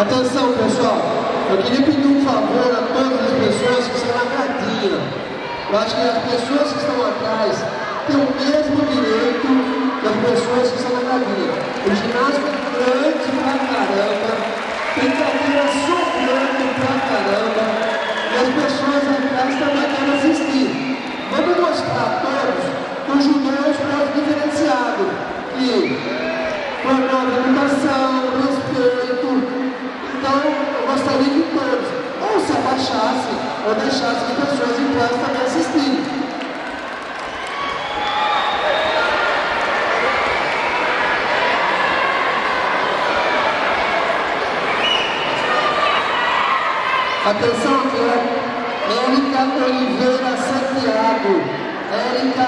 Atenção, pessoal. Eu queria pedir um favor a todas as pessoas que estão na gradinha. Eu acho que as pessoas que estão atrás têm o mesmo direito que as pessoas que estão na gradinha. O ginásio é grande pra caramba, tem cadeira sobrando pra caramba, e as pessoas atrás também querem deixassem as pessoas em também assistirem. Atenção Érica Oliveira Santiago. Érica